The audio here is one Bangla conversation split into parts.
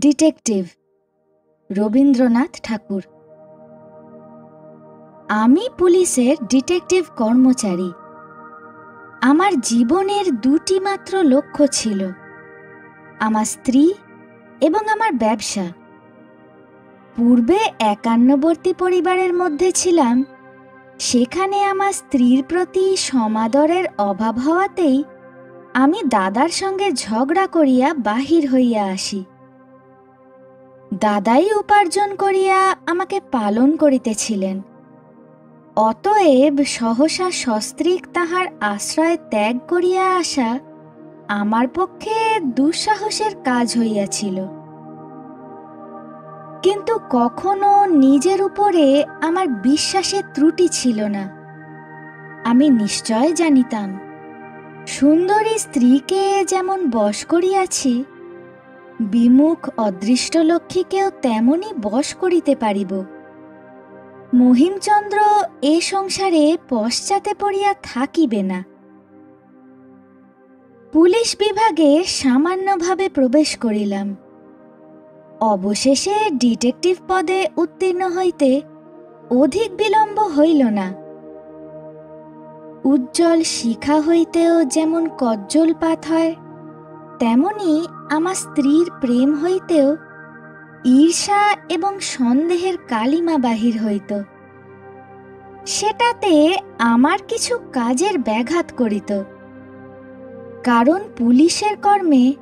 ডিটেকটিভ। রবীন্দ্রনাথ ঠাকুর। আমি পুলিশের ডিটেকটিভ কর্মচারী। আমার জীবনের দুটি মাত্র লক্ষ্য ছিল। আমার স্ত্রী এবং আমার ব্যবসা। পূর্বে একান্নবর্তী পরিবারের মধ্যে ছিলাম। সেখানে আমার স্ত্রীর প্রতি সমাদরের অভাব হওয়াতেই আমি দাদার সঙ্গে ঝগড়া করিয়া বাহির হইয়া আসি। দাদাই উপার্জন করিয়া আমাকে পালন করিতেছিলেন। অতএব সহসা সস্ত্রীক তাহার আশ্রয় ত্যাগ করিয়া আসা আমার পক্ষে দুঃসাহসের কাজ হইয়াছিল। কিন্তু কখনো নিজের উপরে আমার বিশ্বাসের ত্রুটি ছিল না। আমি নিশ্চয় জানিতাম, সুন্দরী স্ত্রীকে যেমন বশ করিয়াছি বিমুখ অদৃষ্ট লক্ষ্মীকেও তেমনই বশ করিতে পারিব। মহিমচন্দ্র এ সংসারে পশ্চাতে পড়িয়া থাকিবে না। পুলিশ বিভাগে সামান্যভাবে প্রবেশ করিলাম। অবশেষে ডিটেকটিভ পদে উত্তীর্ণ হইতে অধিক বিলম্ব হইল না। উজ্জ্বল শিখা হইতেও যেমন কজ্জল কজ্জলপাত হয়, তেমনি আমার স্ত্রীর প্রেম হইতেও ঈর্ষা এবং সন্দেহের কালিমা বাহির হইত। সেটাতে আমার কিছু কাজের ব্যাঘাত করিত। কারণ পুলিশের কর্মে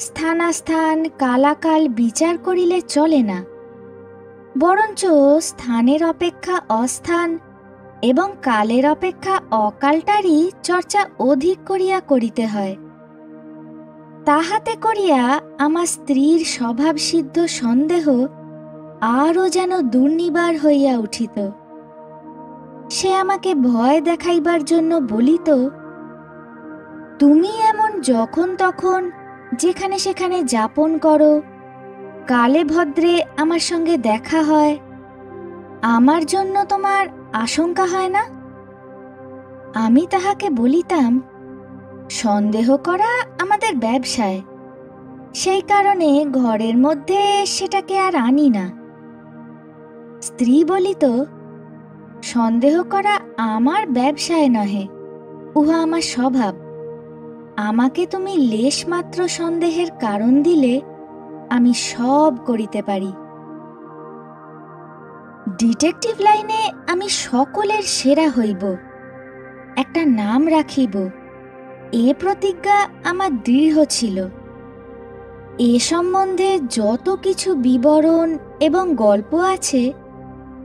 স্থানাস্থান, কালাকাল বিচার করিলে চলে না। বরঞ্চ স্থানের অপেক্ষা অস্থান এবং কালের অপেক্ষা অকালটারই চর্চা অধিক করিয়া করিতে হয়। তাহাতে করিয়া আমার স্ত্রীর স্বভাবসিদ্ধ সন্দেহ আরও যেন দুর্নিবার হইয়া উঠিত। সে আমাকে ভয় দেখাইবার জন্য বলিত, তুমি এমন যখন তখন যেখানে সেখানে যাপন করো, কালে ভদ্রে আমার সঙ্গে দেখা হয়, আমার জন্য তোমার আশঙ্কা হয় না? আমি তাহাকে বলিতাম সন্দেহ করা আমাদের ব্যবসায়। সেই কারণে ঘরের মধ্যে সেটাকে আর আনি না। স্ত্রী বলিত, সন্দেহ করা আমার ব্যবসায় নহে, উহা আমার স্বভাব। আমাকে তুমি লেশমাত্র সন্দেহের কারণ দিলে আমি সব করিতে পারি। ডিটেকটিভ লাইনে আমি সকলের সেরা হইব। একটা নাম রাখিব। এ প্রতিজ্ঞা আমার দৃঢ় ছিল। এ সম্বন্ধে যত কিছু বিবরণ এবং গল্প আছে,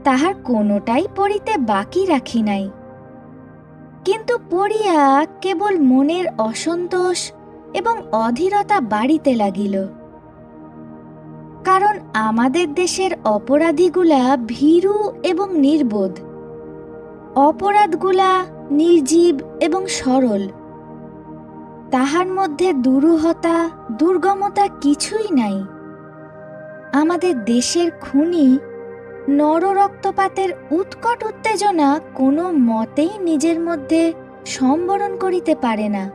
তাহার কোনোটাই পড়িতে বাকি রাখি নাই। কিন্তু পড়িয়া কেবল মনের অসন্তোষ এবং অধীরতা বাড়িতে লাগিল। কারণ আমাদের দেশের অপরাধীগুলা ভীরু এবং নির্বোধ। অপরাধগুলা নির্জীব এবং সরল। তাহার মধ্যে দুরূহতা, দুর্গমতা কিছুই নাই। আমাদের দেশের খুনি, নররক্তপাতের উৎকট উত্তেজনা কোনো মতেই নিজের মধ্যে সম্বরণ করিতে পারে না।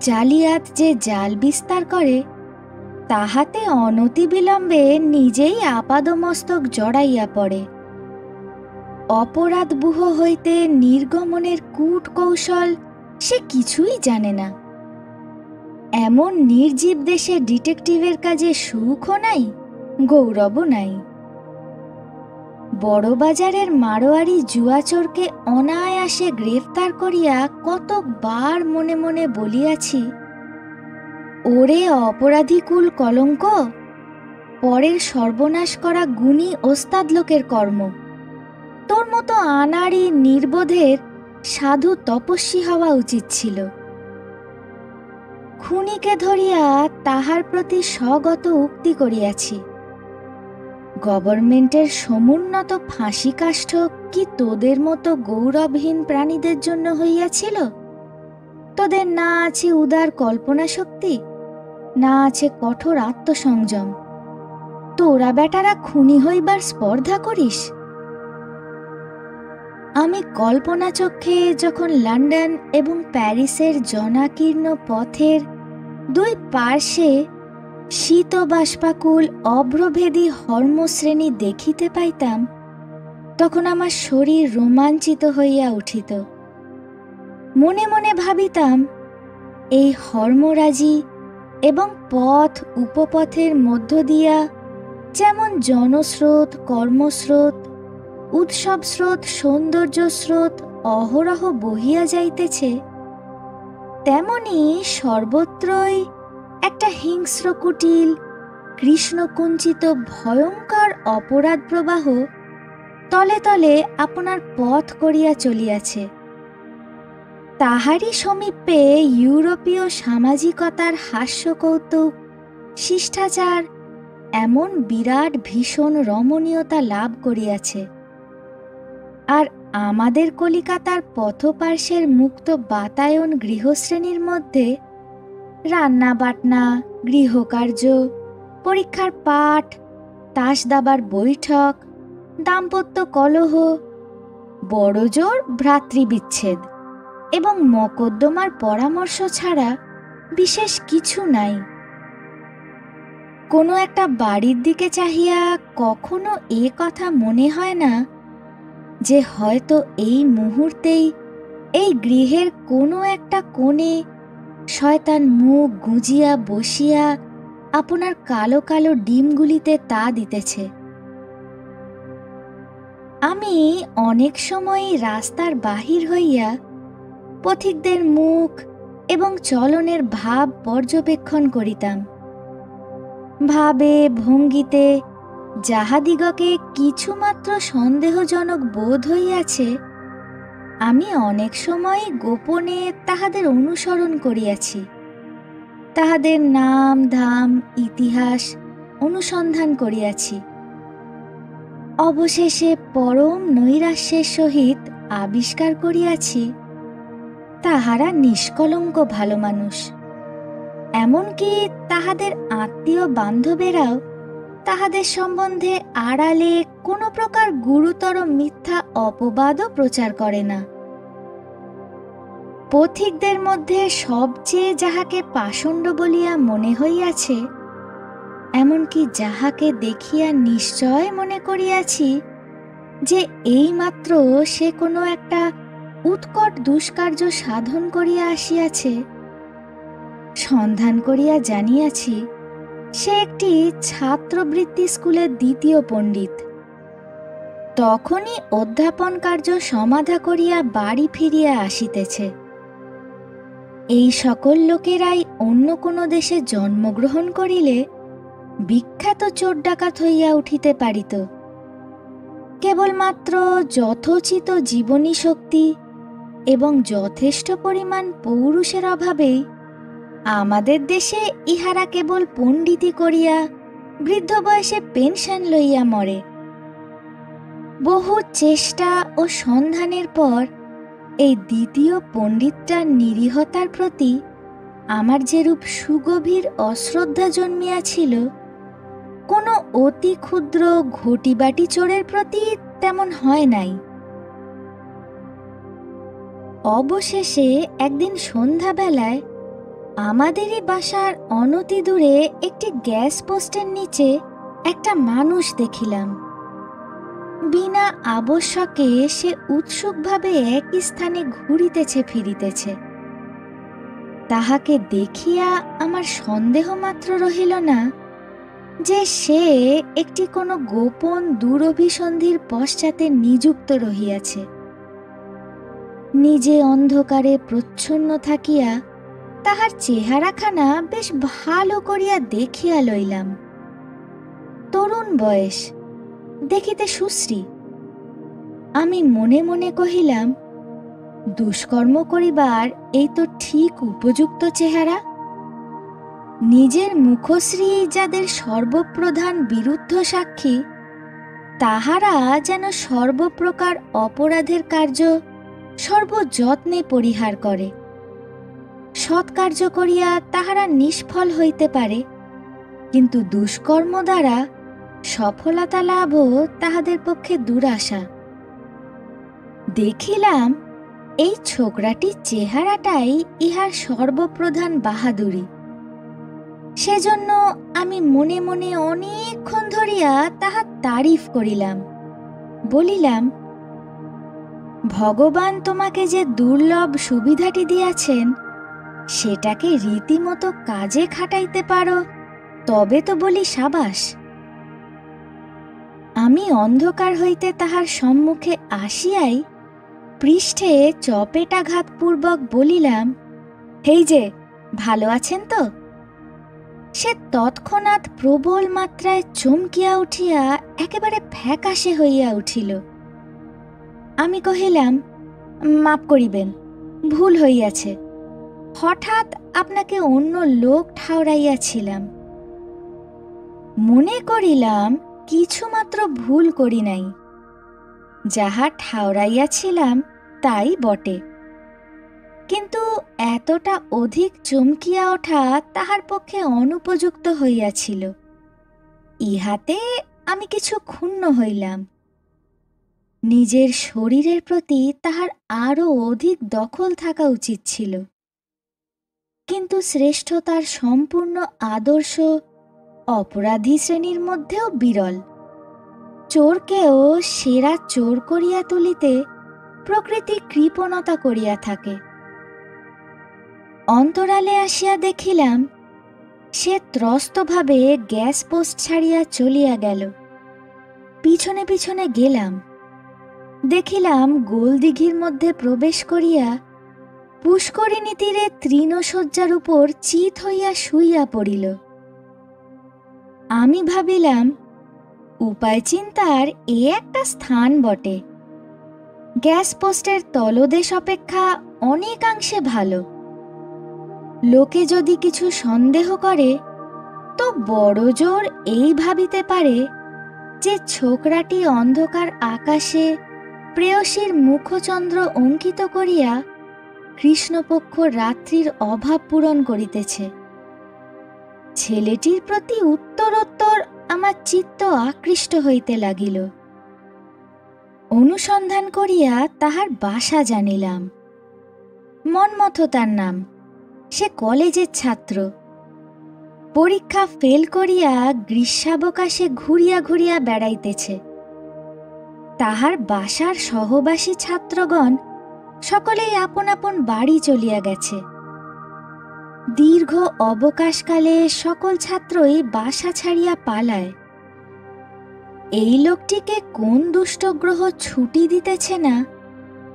জালিয়াত যে জাল বিস্তার করে, তাহাতে অনতিবিলম্বে নিজেই আপাদমস্তক জড়াইয়া পড়ে। অপরাধবুহ হইতে নির্গমনের কূট কৌশল সে কিছুই জানে না। এমন নির্জীব দেশে ডিটেকটিভের কাজে সুখও নাই, গৌরবও নাই। বড়বাজারের মারোয়ারি জুয়াচোরকে অনায়াসে গ্রেফতার করিয়া কতবার মনে মনে বলিয়াছি, ওরে অপরাধীকুল কলঙ্ক, পরের সর্বনাশ করা গুণী ওস্তাদ লোকের কর্ম। তোর মতো আনাড়ি নির্বোধের সাধু তপস্বী হওয়া উচিত ছিল। খুনিকে ধরিয়া তাহার প্রতি স্বগত উক্তি করিয়াছি। গভর্নমেন্টের সমুন্নত ফাঁসি কাষ্ঠ কি তোদের মতো গৌরবহীন প্রাণীদের জন্য হইয়াছিল? তোদের না আছে উদার কল্পনা শক্তি না আছে কঠোর আত্মসংযম। তোরা বেটারা খুনি হইবার স্পর্ধা করিস? আমি কল্পনা চক্ষে যখন লন্ডন এবং প্যারিসের জনাকীর্ণ পথের দুই পার্শ্বে শীত বাষ্পাকুল অভ্রভেদী হর্মশ্রেণী দেখিতে পাইতাম, তখন আমার শরীর রোমাঞ্চিত হইয়া উঠিত। মনে মনে ভাবিতাম, এই হর্মরাজি এবং পথ উপপথের মধ্য দিয়া যেমন জনস্রোত, কর্মস্রোত উৎসব স্রোত, সৌন্দর্য স্রোত অহরহ বহিয়া যাইতেছে, তেমনি সর্বত্রই একটা হিংস্র কুটিল, কৃষ্ণকুঞ্চিত ভয়ঙ্কর অপরাধ প্রবাহ তলে তলে আপনার পথ করিয়া চলিয়াছে। তাহারই সমীপে ইউরোপীয় সামাজিকতার হাস্যকৌতুক শিষ্টাচার, এমন বিরাট ভীষণ রমণীয়তা লাভ করিয়াছে। আর আমাদের কলিকাতার পথপার্শ্বের মুক্ত বাতায়ন গৃহশ্রেণীর মধ্যে রান্না বাটনা গৃহকার্য, পরীক্ষার পাঠ, তাস দাবার বৈঠক, দাম্পত্য কলহ বড়জোর ভ্রাতৃবিচ্ছেদ এবং মকদ্দমার পরামর্শ ছাড়া বিশেষ কিছু নাই। কোনো একটা বাড়ির দিকে চাহিয়া কখনো এ কথা মনে হয় না যে হয়তো এই মুহূর্তেই, এই গৃহের কোনো একটা কোণে শয়তান মুখ গুঁজিয়া বসিয়া আপনার কালো কালো ডিমগুলিতে তা দিতেছে। আমি অনেক সময় রাস্তার বাহির হইয়া পথিকদের মুখ এবং চলনের ভাব পর্যবেক্ষণ করিতাম। ভাবে, ভঙ্গিতে যাহাদিগকে কিছুমাত্র সন্দেহজনক বোধ হইয়াছে, আমি অনেক সময় গোপনে তাহাদের অনুসরণ করিয়াছি। তাহাদের নাম, ধাম, ইতিহাস অনুসন্ধান করিয়াছি। অবশেষে পরম নৈরাশ্যের সহিত আবিষ্কার করিয়াছি, তাহারা নিষ্কলঙ্ক ভালো মানুষ। এমনকি তাহাদের আত্মীয় বান্ধবেরাও তাহাদের সম্বন্ধে আড়ালে কোনো প্রকার গুরুতর মিথ্যা অপবাদও প্রচার করে না। পথিকদের মধ্যে সবচেয়ে যাহাকে পাষণ্ড বলিয়া মনে হইয়াছে, এমনকি যাহাকে দেখিয়া নিশ্চয় মনে করিয়াছি, যে এইমাত্র সে কোনো একটা উৎকট দুষ্কার্য সাধন করিয়া আসিয়াছে। সন্ধান করিয়া জানিয়াছি সে একটি ছাত্রবৃত্তি স্কুলের দ্বিতীয় পণ্ডিত। তখনই অধ্যাপন কার্য সমাধা করিয়া বাড়ি ফিরিয়া আসিতেছে। এই সকল লোকেরাই অন্য কোনো দেশে জন্মগ্রহণ করিলে বিখ্যাত চোর ডাকাত হইয়া উঠিতে পারিত। কেবলমাত্র যথোচিত জীবনী শক্তি এবং যথেষ্ট পরিমাণ পৌরুষের অভাবেই আমাদের দেশে ইহারা কেবল পণ্ডিতি করিয়া বৃদ্ধ বয়সে পেনশন লইয়া মরে। বহু চেষ্টা ও সন্ধানের পর এই দ্বিতীয় পণ্ডিতটার নিরীহতার প্রতি আমার যেরূপ সুগভীর অশ্রদ্ধা জন্মিয়াছিল, কোনো অতি ক্ষুদ্র ঘটিবাটি চোরের প্রতি তেমন হয় নাই। অবশেষে একদিন সন্ধ্যাবেলায় আমাদেরই বাসার অনতি দূরে একটি গ্যাস পোস্টের নিচে একটা মানুষ দেখিলাম। বিনা আবশ্যকে সে উৎসুকভাবে একই স্থানে ঘুরিতেছে, ফিরিতেছে। তাহাকে দেখিয়া আমার সন্দেহ মাত্র রহিল না যে সে একটি কোনো গোপন দুরভিসন্ধির পশ্চাতে নিযুক্ত রহিয়াছে। নিজে অন্ধকারে প্রচ্ছন্ন থাকিয়া তাহার চেহারাখানা বেশ ভালো করিয়া দেখিয়া লইলাম। তরুণ বয়স, দেখিতে সুশ্রী। আমি মনে মনে কহিলাম, দুষ্কর্ম করিবার এই তো ঠিক উপযুক্ত চেহারা। নিজের মুখশ্রী যাদের সর্বপ্রধান বিরুদ্ধ সাক্ষী, তাহারা যেন সর্বপ্রকার অপরাধের কার্য সর্বযত্নে পরিহার করে। সৎকার্য করিয়া তাহারা নিষ্ফল হইতে পারে। কিন্তু দুষ্কর্ম দ্বারা সফলতা লাভও তাহাদের পক্ষে দুরাশা। দেখিলাম এই ছোকরাটির চেহারাটাই ইহার সর্বপ্রধান বাহাদুরি। সেজন্য আমি মনে মনে অনেকক্ষণ ধরিয়া তাহার তারিফ করিলাম। বলিলাম, ভগবান তোমাকে যে দুর্লভ সুবিধাটি দিয়াছেন সেটাকে রীতিমতো কাজে খাটাইতে পারো, তবে তো বলি সাবাস। আমি অন্ধকার হইতে তাহার সম্মুখে আসিয়াই পৃষ্ঠে চপেটাঘাতপূর্বক বলিলাম এই যে, ভালো আছেন তো? সে তৎক্ষণাৎ প্রবল মাত্রায় চমকিয়া উঠিয়া একেবারে ফ্যাকাশে হইয়া উঠিল। আমি কহিলাম, মাপ করিবেন, ভুল হইয়াছে। হঠাৎ আপনাকে অন্য লোক ঠাউরাইয়াছিলাম মনে করিলাম কিছুমাত্র ভুল করি নাই। যাহা ঠাউরাইয়াছিলাম তাই বটে। কিন্তু এতটা অধিক চমকিয়া ওঠা তাহার পক্ষে অনুপযুক্ত হইয়াছিল। ইহাতে আমি কিছু ক্ষুণ্ণ হইলাম। নিজের শরীরের প্রতি তাহার আরও অধিক দখল থাকা উচিত ছিল। কিন্তু শ্রেষ্ঠতার সম্পূর্ণ আদর্শ অপরাধী শ্রেণির মধ্যেও বিরল। চোরকেও সেরা চোর করিয়া তুলিতে প্রকৃতি কৃপণতা করিয়া থাকে। অন্তরালে আসিয়া দেখিলাম, সে ত্রস্তভাবে গ্যাস পোস্ট ছাড়িয়া চলিয়া গেল। পিছনে পিছনে গেলাম। দেখিলাম গোলদিঘির মধ্যে প্রবেশ করিয়া পুষ্করিণী তীরে তৃণশয্যার উপর চিত হইয়া শুইয়া পড়িল। আমি ভাবিলাম, উপায় চিন্তার এ একটা স্থান বটে। গ্যাস পোস্টের তলদেশ অপেক্ষা অনেকাংশে ভালো। লোকে যদি কিছু সন্দেহ করে, তো বড় জোর এই ভাবিতে পারে যে ছোকরাটি অন্ধকার আকাশে প্রেয়সীর মুখচন্দ্র অঙ্কিত করিয়া কৃষ্ণপক্ষ রাত্রির অভাব পূরণ করিতেছে। ছেলেটির প্রতি উত্তরোত্তর আমার চিত্ত আকৃষ্ট হইতে লাগিল। অনুসন্ধান করিয়া তাহার বাসা জানিলাম। মনমথ তার নাম, সে কলেজের ছাত্র। পরীক্ষা ফেল করিয়া গ্রীষ্মাবকাশে ঘুরিয়া ঘুরিয়া বেড়াইতেছে। তাহার বাসার সহবাসী ছাত্রগণ সকলেই আপন আপন বাড়ি চলিয়া গেছে। দীর্ঘ অবকাশকালে সকল ছাত্রই বাসা ছাড়িয়া পালায়। এই লোকটিকে কোন দুষ্টগ্রহ ছুটি দিতেছে না,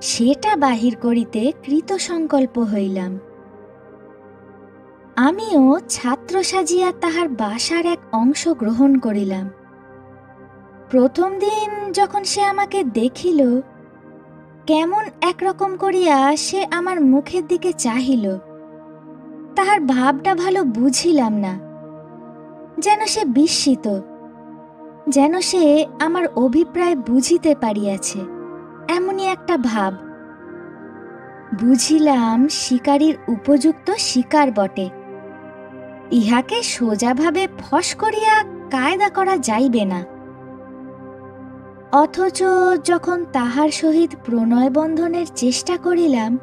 সেটা বাহির করিতে কৃতসংকল্প হইলাম। আমিও ছাত্র সাজিয়া তাহার বাসার এক অংশ গ্রহণ করিলাম। প্রথম দিন যখন সে আমাকে দেখিল কেমন একরকম করিয়া সে আমার মুখের দিকে চাহিল। তাহার ভাবটা ভালো বুঝিলাম না। যেন সে বিস্মিত, যেন সে আমার অভিপ্রায় বুঝিতে পারিয়াছে, এমনই একটা ভাব। বুঝিলাম শিকারীর উপযুক্ত শিকার বটে। ইহাকে সোজাভাবে ফস করিয়া কায়দা করা যাইবে না। অথচ যখন তাহার সহিত প্রণয় বন্ধনের চেষ্টা করিলাম,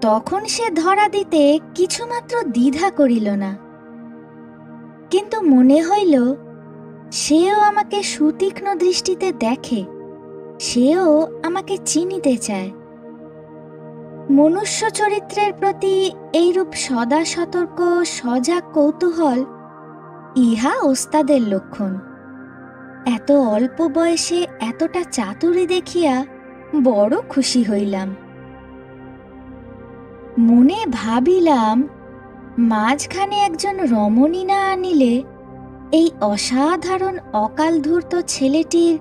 তখন সে ধরা দিতে কিছুমাত্র দ্বিধা করিল না। কিন্তু মনে হইল, সেও আমাকে সুতীক্ষ্ণ দৃষ্টিতে দেখে, সেও আমাকে চিনিতে চায়। মনুষ্য চরিত্রের প্রতি এইরূপ সদা সতর্ক, সজাগ কৌতূহল ইহা ওস্তাদের লক্ষণ। এত অল্প বয়সে এতটা চাতুরি দেখিয়া বড় খুশি হইলাম। মনে ভাবিলাম, মাঝখানে একজন রমণী না আনিলে এই অসাধারণ অকালধূর্ত ছেলেটির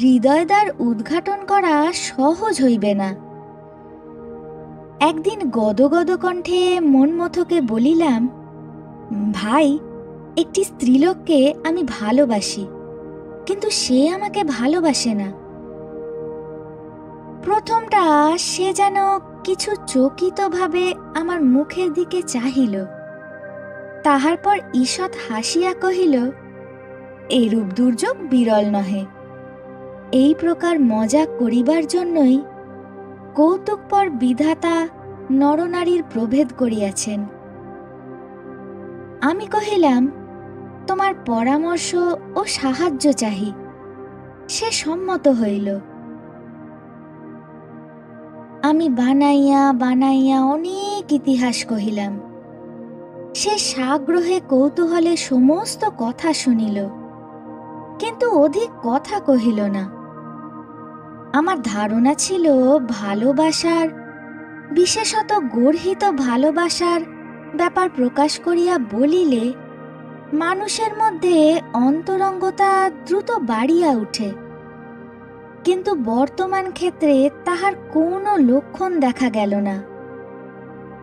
হৃদয়দ্বার উদ্ঘাটন করা সহজ হইবে না। একদিন গদগদ কণ্ঠে মনমথকে বলিলাম, ভাই, একটি স্ত্রীলোককে আমি ভালোবাসি কিন্তু সে আমাকে ভালোবাসে না। প্রথমটা সে যেন কিছু চকিতভাবে আমার মুখের দিকে চাহিল। তাহার পর ঈষৎ হাসিয়া কহিল, এরূপ দুর্যোগ বিরল নহে। এই প্রকার মজা করিবার জন্যই কৌতুকপর বিধাতা নরনারীর প্রভেদ করিয়াছেন। আমি কহিলাম তোমার পরামর্শ ও সাহায্য চাহি। সে সম্মত হইল। আমি বানাইয়া বানাইয়া অনেক ইতিহাস কহিলাম। সে সাগ্রহে কৌতূহলে সমস্ত কথা শুনিল। কিন্তু অধিক কথা কহিল না। আমার ধারণা ছিল ভালোবাসার, বিশেষত গর্হিত ভালোবাসার ব্যাপার প্রকাশ করিয়া বলিলে মানুষের মধ্যে অন্তরঙ্গতা দ্রুত বাড়িয়া উঠে। কিন্তু বর্তমান ক্ষেত্রে তাহার কোনো লক্ষণ দেখা গেল না।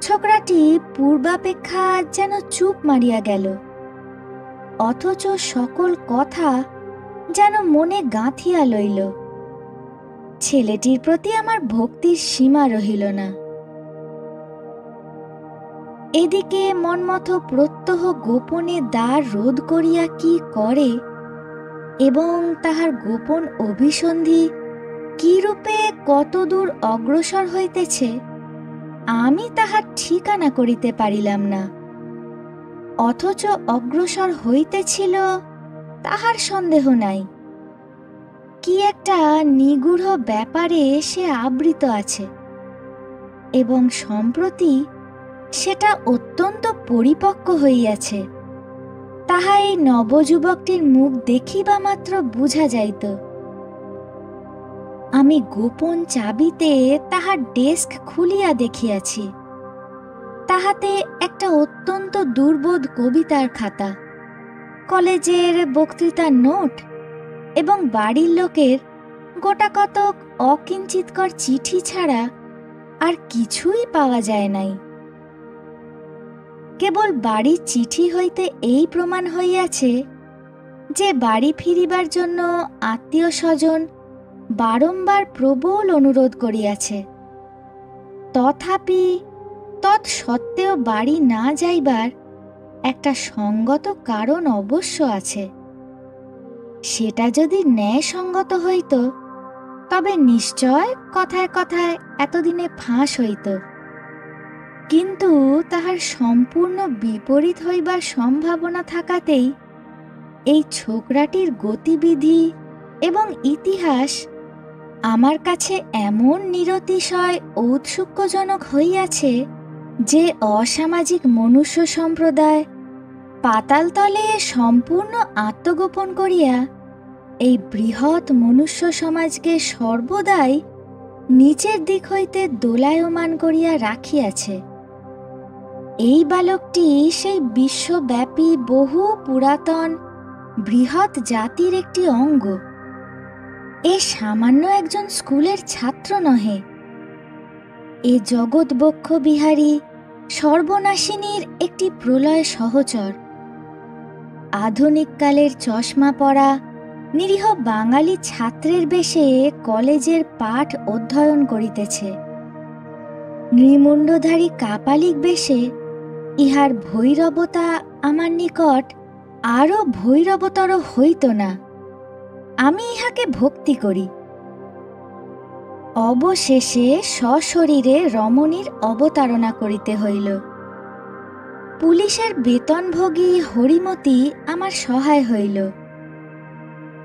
ছোকরাটি পূর্বাপেক্ষা যেন চুপ মারিয়া গেল। অথচ সকল কথা যেন মনে গাঁথিয়া লইল। ছেলেটির প্রতি আমার ভক্তির সীমা রহিল না। এদিকে মনমথ প্রত্যহ গোপনে দ্বার রোধ করিয়া কি করে? এবং তাহার গোপন অভিসন্ধি কিরূপে কতদূর অগ্রসর হইতেছে? আমি তাহার ঠিকানা করিতে পারিলাম না। অথচ অগ্রসর হইতেছিল, তাহার সন্দেহ নাই। কি একটা নিগূঢ় ব্যাপারে সে আবৃত আছে। এবং সম্প্রতি সেটা অত্যন্ত পরিপক্ক হইয়াছে। তাহা এই নবযুবকটির মুখ দেখিবা মাত্র বুঝা যাইত। আমি গোপন চাবিতে তাহার ডেস্ক খুলিয়া দেখিয়াছি। তাহাতে একটা অত্যন্ত দুর্বোধ কবিতার খাতা। কলেজের বক্তৃতার নোট এবং বাড়ির লোকের গোটা কতক অকিঞ্চিতকর চিঠি ছাড়া আর কিছুই পাওয়া যায় নাই। কেবল বাড়ির চিঠি হইতে এই প্রমাণ হইয়াছে যে বাড়ি ফিরিবার জন্য আত্মীয় স্বজন বারংবার প্রবল অনুরোধ করিয়াছে। তথাপি তৎসত্ত্বেও বাড়ি না যাইবার একটা সঙ্গত কারণ অবশ্য আছে। সেটা যদি ন্যায়সঙ্গত হইত, তবে নিশ্চয় কথায় কথায় এতদিনে ফাঁস হইত। কিন্তু তাহার সম্পূর্ণ বিপরীত হইবার সম্ভাবনা থাকাতেই এই ছোকরাটির গতিবিধি এবং ইতিহাস আমার কাছে এমন নিরতিশয় ঔৎসুক্যজনক হইয়াছে যে অসামাজিক মনুষ্য সম্প্রদায় পাতালতলে সম্পূর্ণ আত্মগোপন করিয়া এই বৃহৎ মনুষ্য সমাজকে সর্বদাই নিচের দিক হইতে দোলায়মান করিয়া রাখিয়াছে। এই বালকটি সেই বিশ্বব্যাপী বহু পুরাতন বৃহৎ জাতির একটি অঙ্গ। এ সামান্য একজন স্কুলের ছাত্র নহে। এ জগৎবক্ষ বিহারী সর্বনাশিনীর একটি প্রলয় সহচর। আধুনিককালের চশমা পরা নিরীহ বাঙালি ছাত্রের বেশে কলেজের পাঠ অধ্যয়ন করিতেছে। নৃমুণ্ডধারী কাপালিক বেশে ইহার ভৈরবতা আমার নিকট আরও ভৈরবতর হইত না। আমি ইহাকে ভক্তি করি। অবশেষে সশরীরে রমণীর অবতারণা করিতে হইল। পুলিশের বেতনভোগী হরিমতি আমার সহায় হইল।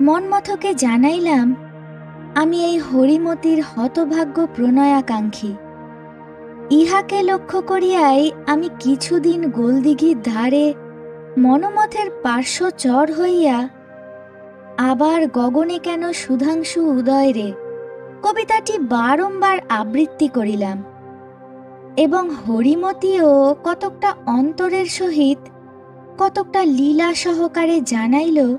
মনমথকে জানাইলাম, আমি এই হরিমতির হতভাগ্য প্রণয়াকাঙ্ক্ষী। ইহাকে লক্ষ্য করিয়াই আমি কিছুদিন গোলদিঘির ধারে মনমথের পার্শ্ব চর হইয়া আবার গগনে কেন সুধাংশু উদয় রে কবিতাটি বারংবার আবৃত্তি করিলাম এবং হরিমতিও কতকটা অন্তরের সহিত কতকটা লীলা সহকারে জানাইল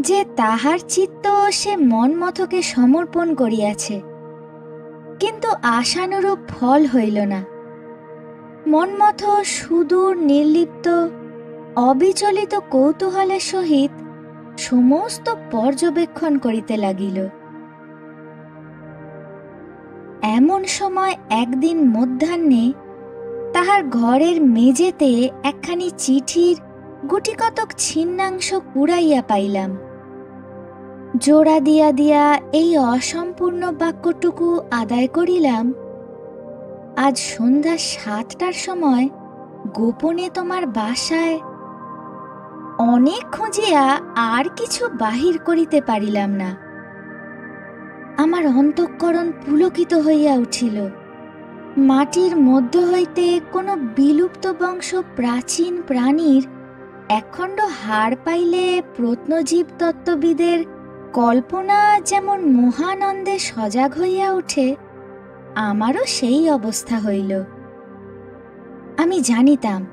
যে তাহার চিত্ত সে মনমথকে সমর্পণ করিয়াছে। কিন্তু আশানুরূপ ফল হইল না। মনমথ সুদূর নির্লিপ্ত, অবিচলিত কৌতূহলের সহিত সমস্ত পর্যবেক্ষণ করিতে লাগিল। এমন সময় একদিন মধ্যাহ্নে তাহার ঘরের মেজেতে একখানি চিঠির গুটিকতক ছিন্নাংশ কুড়াইয়া পাইলাম। জোড়া দিয়া দিয়া এই অসম্পূর্ণ বাক্যটুকু আদায় করিলাম। আজ সন্ধ্যা সাতটার সময় গোপনে তোমার বাসায় অনেক খুঁজিয়া আর কিছু বাহির করিতে পারিলাম না। আমার অন্তঃকরণ পুলকিত হইয়া উঠিল। মাটির মধ্য হইতে কোনো বিলুপ্ত বংশ প্রাচীন প্রাণীর একখণ্ড হাড় পাইলে প্রত্নজীব তত্ত্ববিদের কল্পনা যেমন মহানন্দে সজাগ হইয়া ওঠে আমারও সেই অবস্থা হইল। আমি জানিতাম,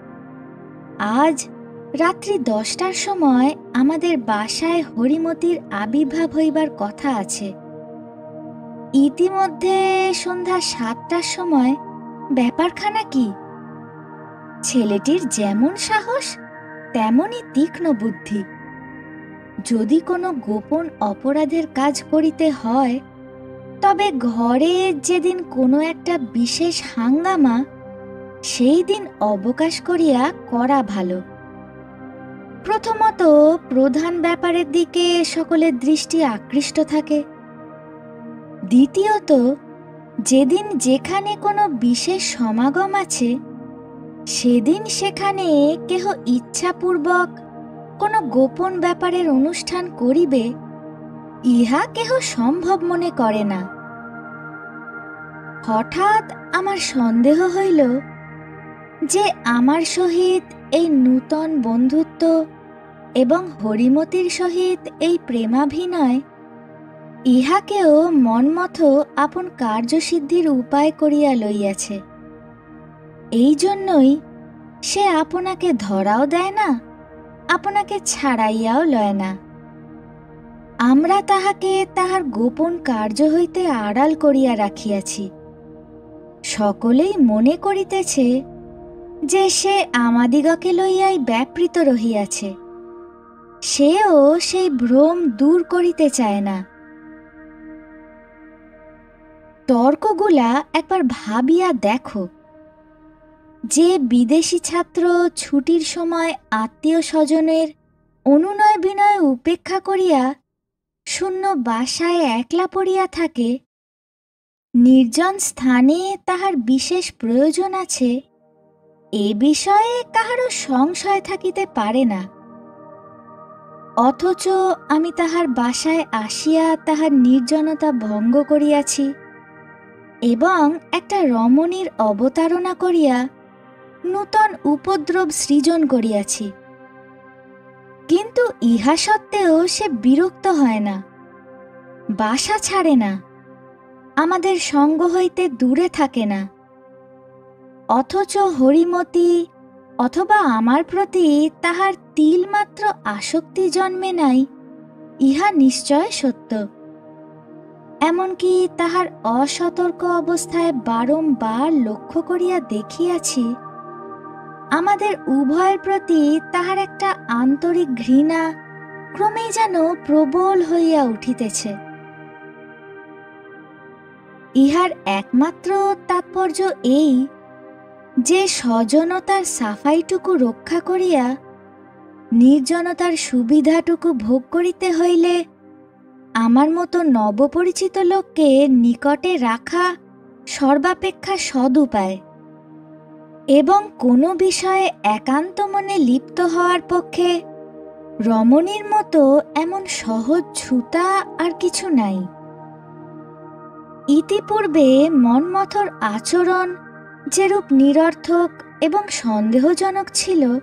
আজ রাত্রি দশটার সময় আমাদের বাসায় হরিমতির আবির্ভাব হইবার কথা আছে। ইতিমধ্যে সন্ধ্যা সাতটার সময়, ব্যাপারখানা কি? ছেলেটির যেমন সাহস, তেমনই তীক্ষ্ণ বুদ্ধি। যদি কোনো গোপন অপরাধের কাজ করিতে হয়, তবে ঘরে যেদিন কোনো একটা বিশেষ হাঙ্গামা, সেই দিন অবকাশ করিয়া করা ভালো। প্রথমত প্রধান ব্যাপারের দিকে সকলের দৃষ্টি আকৃষ্ট থাকে। দ্বিতীয়ত, যেদিন যেখানে কোনো বিশেষ সমাগম আছে, সেদিন সেখানে কেহ ইচ্ছাপূর্বক কোনো গোপন ব্যাপারের অনুষ্ঠান করিবে, ইহা কেহ সম্ভব মনে করে না। হঠাৎ আমার সন্দেহ হইল যে আমার সহিত এই নূতন বন্ধুত্ব এবং হরিমতির সহিত এই প্রেমাভিনয় ইহাকেও মনমথ আপন কার্যসিদ্ধির উপায় করিয়া লইয়াছে। এই জন্যই সে আপনাকে ধরাও দেয় না? আপনাকে ছাড়াইয়াও লয় না। আমরা তাহাকে তাহার গোপন কার্য হইতে আড়াল করিয়া রাখিয়াছি। সকলেই মনে করিতেছে যে সে আমাদিগকে লইয়াই ব্যাপৃত রহিয়াছে। সেও সেই ভ্রম দূর করিতে চায় না। তর্কগুলা একবার ভাবিয়া দেখো। যে বিদেশি ছাত্র ছুটির সময় আত্মীয় স্বজনের অনুনয় বিনয় উপেক্ষা করিয়া শূন্য বাসায় একলা পড়িয়া থাকে, নির্জন স্থানে তাহার বিশেষ প্রয়োজন আছে, এ বিষয়ে কাহারও সংশয় থাকিতে পারে না। অথচ আমি তাহার বাসায় আসিয়া তাহার নির্জনতা ভঙ্গ করিয়াছি এবং একটা রমণীর অবতারণা করিয়া নূতন উপদ্রব সৃজন করিয়াছি। কিন্তু ইহা সত্ত্বেও সে বিরক্ত হয় না, বাসা ছাড়ে না, আমাদের সঙ্গ হইতে দূরে থাকে না। অথচ হরিমতি অথবা আমার প্রতি তাহার তিলমাত্র আসক্তি জন্মে নাই, ইহা নিশ্চয় সত্য। এমনকি তাহার অসতর্ক অবস্থায় বারংবার লক্ষ্য করিয়া দেখিয়াছি আমাদের উভয়ের প্রতি তাহার একটা আন্তরিক ঘৃণা ক্রমেই যেন প্রবল হইয়া উঠিতেছে। ইহার একমাত্র তাৎপর্য এই যে স্বজনতার সাফাইটুকু রক্ষা করিয়া নির্জনতার সুবিধাটুকু ভোগ করিতে হইলে আমার মতো নবপরিচিত লোককে নিকটে রাখা সর্বাপেক্ষা সদুপায়। এবং কোনো বিষয়ে একান্ত মনে লিপ্ত হওয়ার পক্ষে রমণীর মতো এমন সহজ ছুতা আর কিছু নাই। ইতিপূর্বে মনমথর আচরণ যেরূপ নিরর্থক এবং সন্দেহজনক ছিল,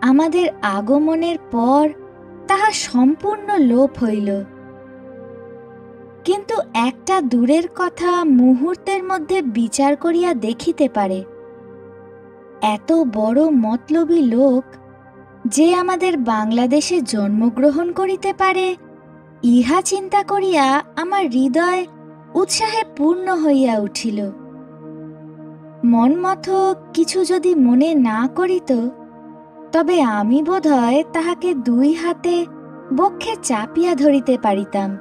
আমাদের আগমনের পর তাহা সম্পূর্ণ লোপ হইল। কিন্তু একটা দূরের কথা মুহূর্তের মধ্যে বিচার করিয়া দেখিতে পারে। এত বড় মতলবী লোক যে আমাদের বাংলাদেশে জন্মগ্রহণ করিতে পারে, ইহা চিন্তা করিয়া আমার হৃদয় উৎসাহে পূর্ণ হইয়া উঠিল। মনমথ কিছু যদি মনে না করিত, তবে আমি বোধহয় তাহাকে দুই হাতে বক্ষে চাপিয়া ধরিতে পারিতাম।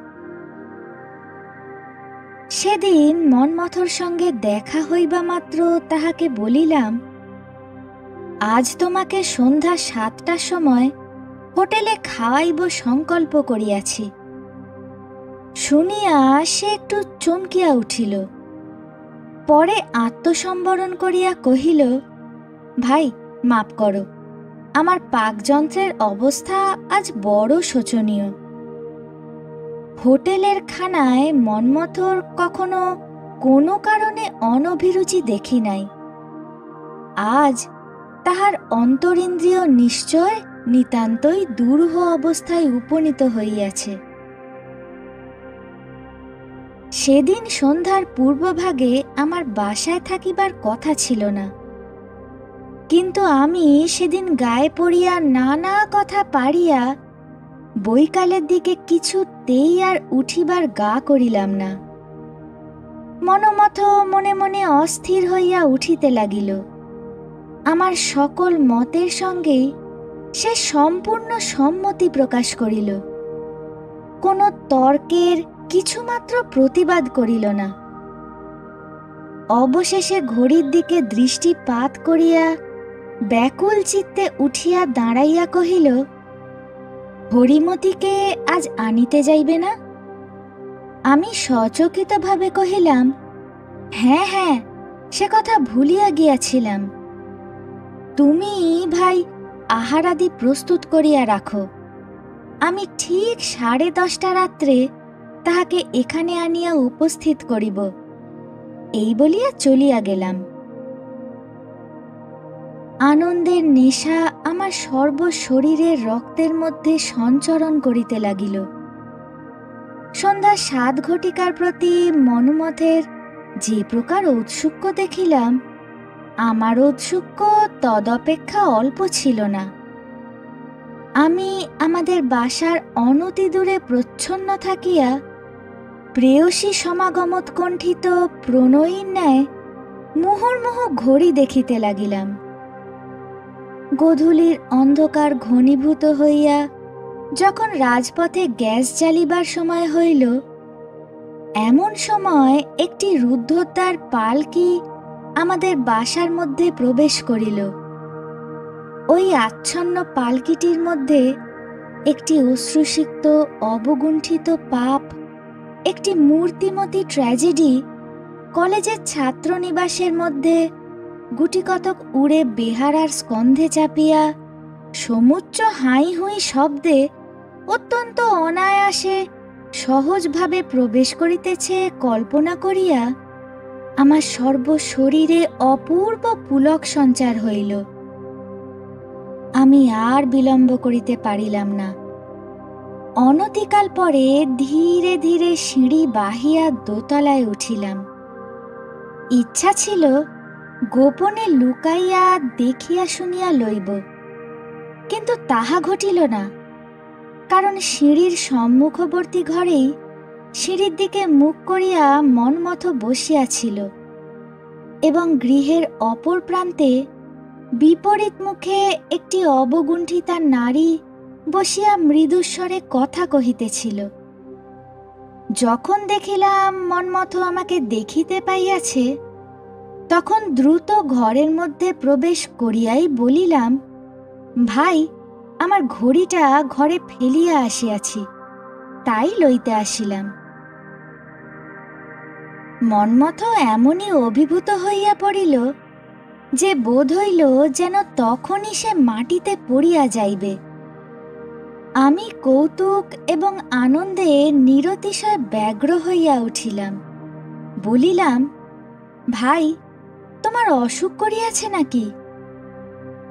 সেদিন মনমথর সঙ্গে দেখা হইবা মাত্র তাহাকে বলিলাম আজ তোমাকে সন্ধ্যা সাতটার সময় হোটেলে খাওয়াইব সংকল্প করিয়াছি। শুনিয়া সে একটু চমকিয়া উঠিল। পরে আত্মসম্বরণ করিয়া কহিল, ভাই, মাপ করো, আমার পাকযন্ত্রের অবস্থা আজ বড় শোচনীয়। হোটেলের খানায় মনমথর কখনো কোনো কারণে অনভিরুচি দেখি নাই। আজ তাহার অন্তরিন্দ্রিয় নিশ্চয় নিতান্তই দুরূহ অবস্থায় উপনীত হইয়াছে। সেদিন সন্ধ্যার পূর্বভাগে আমার বাসায় থাকিবার কথা ছিল না। কিন্তু আমি সেদিন গায়ে পড়িয়া নানা কথা পারিয়া বৈকালের দিকে কিছুতেই আর উঠিবার গা করিলাম না। মনমথ মনে মনে অস্থির হইয়া উঠিতে লাগিল। আমার সকল মতের সঙ্গেই সে সম্পূর্ণ সম্মতি প্রকাশ করিল। কোনো তর্কের কিছুমাত্র প্রতিবাদ করিল না। অবশেষে ঘড়ির দিকে দৃষ্টিপাত করিয়া ব্যাকুল চিত্তে উঠিয়া দাঁড়াইয়া কহিল, হরিমতিকে আজ আনিতে যাইবে না? আমি সচকিতভাবে কহিলাম হ্যাঁ হ্যাঁ সে কথা ভুলিয়া গিয়াছিলাম। তুমি ভাই আহারাদি প্রস্তুত করিয়া রাখো। আমি ঠিক সাড়ে দশটা রাত্রে তাহাকে এখানে আনিয়া উপস্থিত করিব। এই বলিয়া চলিয়া গেলাম। আনন্দের নেশা আমার সর্বশরীরের রক্তের মধ্যে সঞ্চরণ করিতে লাগিল। সন্ধ্যা সাত ঘটিকার প্রতি মনুমথের যে প্রকার ঔৎসুক্য দেখিলাম আমার ঔৎসুক্য তদপেক্ষা অল্প ছিল না। আমি আমাদের বাসার অনতি দূরে প্রচ্ছন্ন থাকিয়া প্রেয়সী সমাগমত কণ্ঠিত প্রণয়ীর ন্যায় মুহুর্মুহ ঘড়ি দেখিতে লাগিলাম। গোধূলির অন্ধকার ঘনীভূত হইয়া যখন রাজপথে গ্যাস জ্বালিবার সময় হইল, এমন সময় একটি রুদ্ধদ্বার পালকি আমাদের বাসার মধ্যে প্রবেশ করিল। ওই আচ্ছন্ন পালকিটির মধ্যে একটি অশ্রুসিক্ত, অবগুণ্ঠিত পাপ, একটি মূর্তিমতি ট্র্যাজেডি কলেজের ছাত্রনিবাসের মধ্যে গুটিকতক উড়ে বেহারার স্কন্ধে চাপিয়া সমুচ্চ হাই হুই শব্দে অত্যন্ত অনায়াসে সহজভাবে প্রবেশ করিতেছে কল্পনা করিয়া আমার সর্বশরীরে অপূর্ব পুলক সঞ্চার হইল। আমি আর বিলম্ব করিতে পারিলাম না। অনতিকাল পরে ধীরে ধীরে সিঁড়ি বাহিয়া দোতলায় উঠিলাম। ইচ্ছা ছিল গোপনে লুকাইয়া দেখিয়া শুনিয়া লইব, কিন্তু তাহা ঘটিল না, কারণ সিঁড়ির সম্মুখবর্তী ঘরেই সিঁড়ির দিকে মুখ করিয়া মনমথ বসিয়াছিল এবং গৃহের অপর প্রান্তে বিপরীত মুখে একটি অবগুণ্ঠিতা নারী বসিয়া মৃদুস্বরে কথা কহিতেছিল। যখন দেখিলাম মনমথ আমাকে দেখিতে পাইয়াছে, তখন দ্রুত ঘরের মধ্যে প্রবেশ করিয়াই বলিলাম, ভাই, আমার ঘড়িটা ঘরে ফেলিয়া আসিয়াছি, তাই লইতে আসিলাম। মনমথ এমনই অভিভূত হইয়া পড়িল যে বোধ হইল যেন তখনই সে মাটিতে পড়িয়া যাইবে। আমি কৌতুক এবং আনন্দে নিরতিশয় ব্যগ্র হইয়া উঠিলাম। বলিলাম, ভাই, তোমার অসুখ করিয়াছে নাকি?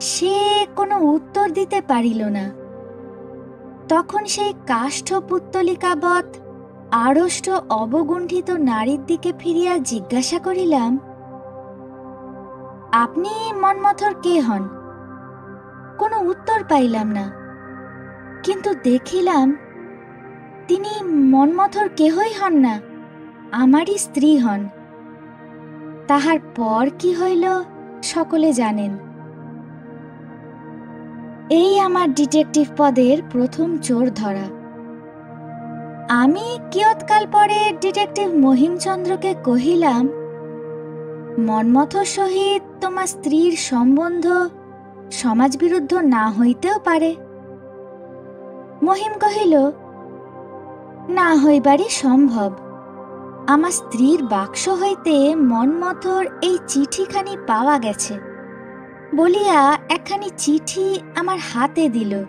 সে কোনো উত্তর দিতে পারিল না। তখন সেই কাষ্ঠ পুত্তলিকাবৎ আড়ষ্ট অবগুণ্ঠিত নারীর দিকে ফিরিয়া জিজ্ঞাসা করিলাম, আপনি মনমথর কে হন? কোনো উত্তর পাইলাম না, কিন্তু দেখিলাম তিনি মনমথর কেহই হন না, আমারই স্ত্রী হন। তাহার পর কি হইল সকলে জানেন। এই আমার ডিটেকটিভ পদের প্রথম চোর ধরা। আমি কিয়ৎকাল পরে ডিটেকটিভ মহিমচন্দ্রকে কহিলাম মনমথর সহিত তোমার স্ত্রীর সম্বন্ধ সমাজবিরুদ্ধ না হইতেও পারে। মহিম কহিল, না হইবারই সম্ভব। আমার স্ত্রীর বাক্স হইতে মনমথর এই চিঠিখানি পাওয়া গেছে। বলিয়া একখানি চিঠি আমার হাতে দিল।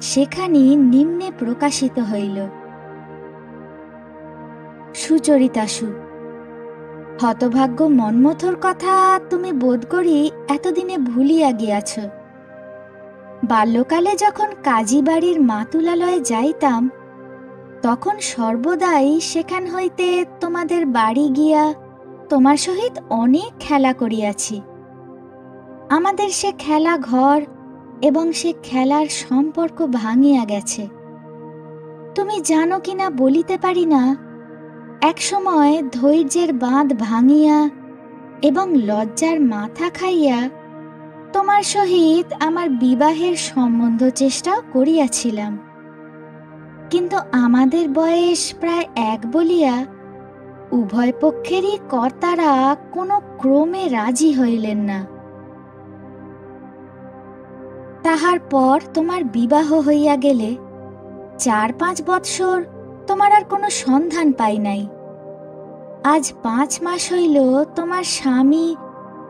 সেখানি নিম্নে প্রকাশিত হইল। সুচরিতাসু। হতভাগ্য মন্মথর কথা তুমি বোধ করি এতদিনে ভুলিয়া গিয়াছ। বাল্যকালে যখন কাজী বাড়ির মাতুলালয়ে যাইতাম, তখন সর্বদাই সেখান হইতে তোমাদের বাড়ি গিয়া তোমার সহিত অনেক খেলা করিয়াছি। আমাদের সে খেলা ঘর এবং সে খেলার সম্পর্ক ভাঙিয়া গেছে। তুমি জানো কিনা বলিতে পারি না একসময় ধৈর্যের বাঁধ ভাঙিয়া এবং লজ্জার মাথা খাইয়া তোমার সহিত আমার বিবাহের সম্বন্ধ চেষ্টাও করিয়াছিলাম। কিন্তু আমাদের বয়স প্রায় এক বলিয়া উভয় পক্ষেরই কর্তারা কোনো ক্রমে রাজি হইলেন না। তাহার পর তোমার বিবাহ হইয়া গেলে চার পাঁচ বৎসর তোমার আর কোনো সন্ধান পাই নাই। আজ পাঁচ মাস হইল তোমার স্বামী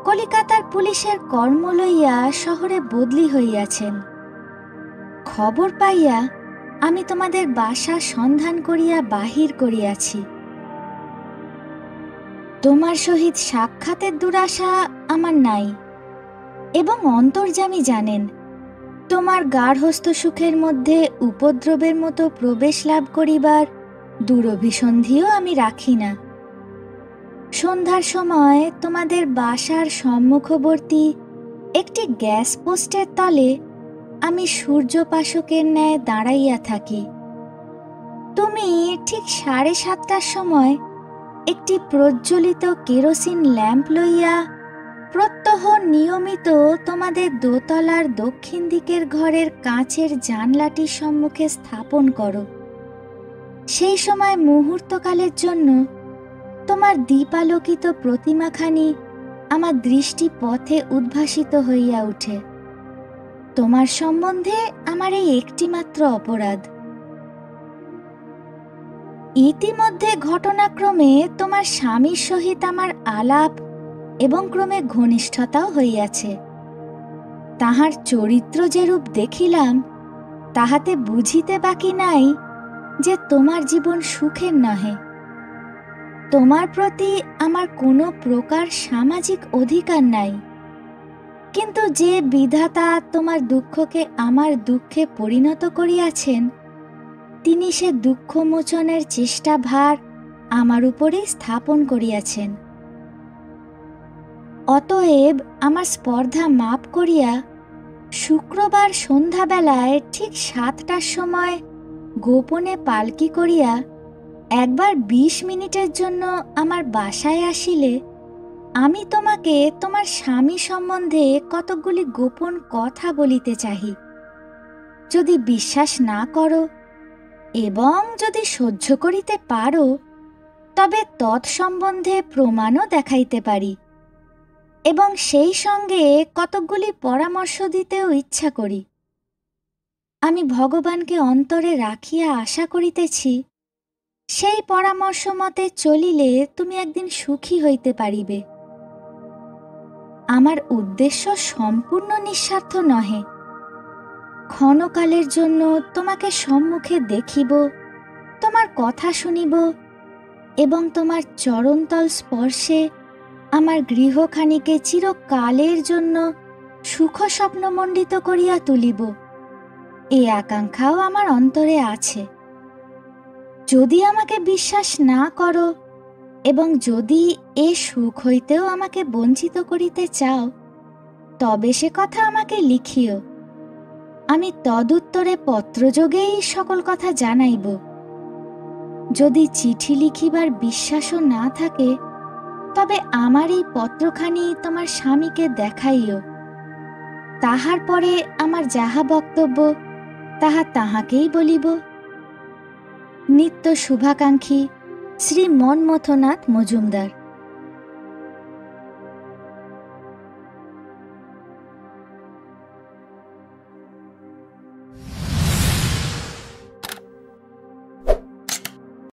কলিকাতার পুলিশের কর্ম লইয়া শহরে বদলি হইয়াছেন। খবর পাইয়া আমি তোমাদের বাসা সন্ধান করিয়া বাহির করিয়াছি। তোমার সহিত সাক্ষাতের দুরাশা আমার নাই, এবং অন্তর্যামী জানেন তোমার গার্হস্থ সুখের মধ্যে উপদ্রবের মতো প্রবেশ লাভ করিবার দুরভিসন্ধিও আমি রাখি না। সন্ধ্যার সময় তোমাদের বাসার সম্মুখবর্তী একটি গ্যাস পোস্টের তলে আমি সূর্যপাশকের ন্যায় দাঁড়াইয়া থাকি। তুমি ঠিক সাড়ে সাতটার সময় একটি প্রজ্বলিত কেরোসিন ল্যাম্প লইয়া প্রত্যহ নিয়মিত তোমাদের দোতলার দক্ষিণ দিকের ঘরের কাঁচের জানলাটির সম্মুখে স্থাপন করো। সেই সময় মুহূর্তকালের জন্য তোমার দীপালোকিত প্রতিমাখানি আমার দৃষ্টি পথে উদ্ভাসিত হইয়া ওঠে তোমার সম্বন্ধে আমার এই একটিমাত্র অপরাধ। ইতিমধ্যে ঘটনাক্রমে তোমার স্বামীর সহিত আমার আলাপ এবং ক্রমে ঘনিষ্ঠতাও হইয়াছে। তাহার চরিত্র যেরূপ দেখিলাম, তাহাতে বুঝিতে বাকি নাই যে তোমার জীবন সুখের নহে। তোমার প্রতি আমার কোনো প্রকার সামাজিক অধিকার নাই। কিন্তু যে বিধাতা তোমার দুঃখকে আমার দুঃখে পরিণত করিয়াছেন, তিনি সে দুঃখমোচনের চেষ্টা ভার আমার উপরেই স্থাপন করিয়াছেন। অতএব আমার স্পর্ধা মাপ করিয়া শুক্রবার সন্ধ্যাবেলায় ঠিক সাতটার সময় গোপনে পালকি করিয়া একবার বিশ মিনিটের জন্য আমার বাসায় আসিলে, আমি তোমাকে তোমার স্বামী সম্বন্ধে কতকগুলি গোপন কথা বলিতে চাহি। যদি বিশ্বাস না করো এবং যদি সহ্য করিতে পারো, তবে তৎসম্বন্ধে প্রমাণও দেখাইতে পারি। এবং সেই সঙ্গে কতকগুলি পরামর্শ দিতেও ইচ্ছা করি। আমি ভগবানকে অন্তরে রাখিয়া আশা করিতেছি, সেই পরামর্শ মতে চলিলে তুমি একদিন সুখী হইতে পারিবে। আমার উদ্দেশ্য সম্পূর্ণ নিঃস্বার্থ নহে। ক্ষণকালের জন্য তোমাকে সম্মুখে দেখিব, তোমার কথা শুনিব এবং তোমার চরণতল স্পর্শে আমার গৃহখানিকে চিরকালের জন্য সুখ স্বপ্নমণ্ডিত করিয়া তুলিব। এ আকাঙ্ক্ষাও আমার অন্তরে আছে। যদি আমাকে বিশ্বাস না করো এবং যদি এ সুখ হইতেও আমাকে বঞ্চিত করিতে চাও, তবে সে কথা আমাকে লিখিও। আমি তদুত্তরে পত্রযোগেই সকল কথা জানাইব। যদি চিঠি লিখিবার বিশ্বাসও না থাকে তবে আমার এই পত্রখানি তোমার স্বামীকে দেখাইও। তাহার পরে আমার যাহা বক্তব্য, তাহা তাহাকেই বলিব। নিত্য শুভাকাঙ্ক্ষী শ্রী মনমথনাথ মজুমদার।